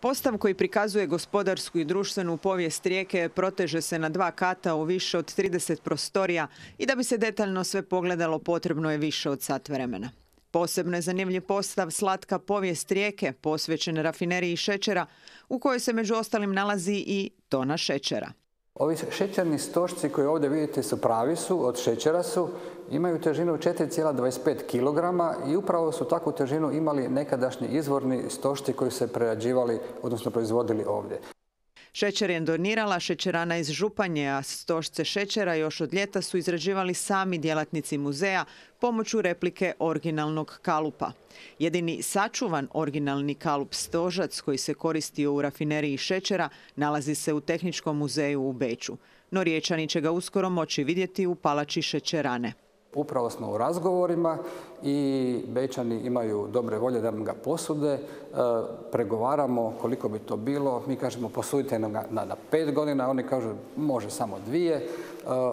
Postav koji prikazuje gospodarsku i društvenu povijest rijeke proteže se na dva kata u više od 30 prostorija i da bi se detaljno sve pogledalo potrebno je više od sat vremena. Posebno je zanimljiv postav Slatka povijest rijeke, posvećen rafineriji šećera, u kojoj se među ostalim nalazi i tona šećera. Ovi šećerni stošci koji ovdje vidite su pravi su, od šećera su, imaju težinu 4,25 kg i upravo su takvu težinu imali nekadašnji izvorni stošci koji se prerađivali, odnosno proizvodili ovdje. Šećer je donirala šećerana iz Županje, a stošce šećera još od ljeta su izrađivali sami djelatnici muzeja pomoću replike originalnog kalupa. Jedini sačuvan originalni kalup stožac koji se koristio u rafineriji šećera nalazi se u Tehničkom muzeju u Beču. No riječani će ga uskoro moći vidjeti u palači šećerane. Upravo smo u razgovorima i Bečani imaju dobre volje da nam ga posude. E, pregovaramo koliko bi to bilo. Mi kažemo posudite nam ga na, pet godina, oni kažu može samo dvije. E,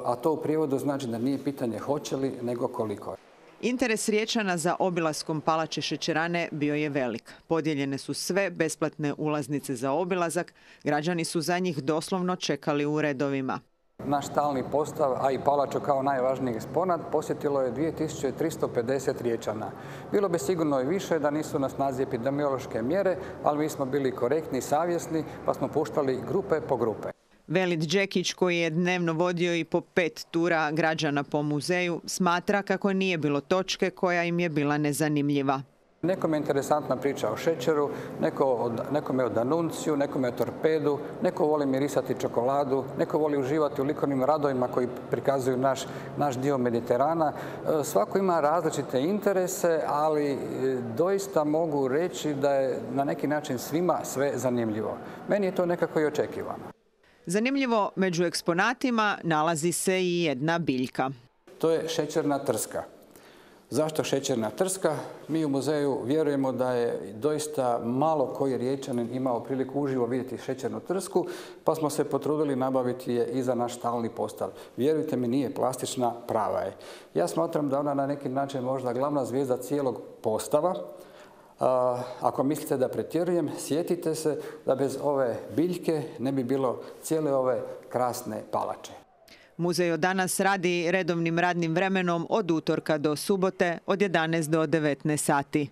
a to u prijevodu znači da nije pitanje hoće li, nego koliko. Interes Riječana za obilaskom Palače Šećerane bio je velik. Podijeljene su sve besplatne ulaznice za obilazak. Građani su za njih doslovno čekali u redovima. Naš stalni postav, a i Palačo kao najvažniji eksponat, posjetilo je 2350 riječana. Bilo bi sigurno i više da nisu na snazi epidemiološke mjere, ali mi smo bili korektni i savjesni, pa smo puštali grupe po grupe. Velit Đekić, koji je dnevno vodio i po pet tura građana po muzeju, smatra kako nije bilo točke koja im je bila nezanimljiva. Nekom je interesantna priča o šećeru, neko od, nekome o danunciju, nekome o torpedu, neko voli mirisati čokoladu, neko voli uživati u likovnim radovima koji prikazuju naš, naš dio Mediterana. E, svako ima različite interese, ali e, doista mogu reći da je na neki način svima sve zanimljivo. Meni je to nekako i očekivano. Zanimljivo, među eksponatima nalazi se i jedna biljka. To je šećerna trska. Zašto šećerna trska? Mi u muzeju vjerujemo da je doista malo koji riječanin imao priliku uživo vidjeti šećernu trsku, pa smo se potrudili nabaviti je i za naš stalni postav. Vjerujte mi, nije plastična, prava je. Ja smatram da ona na neki način možda glavna zvijezda cijelog postava, ako mislite da pretjerujem, sjetite se da bez ove biljke ne bi bilo cijele ove krasne palače. Muzej od danas radi redovnim radnim vremenom od utorka do subote od 11 do 19 sati.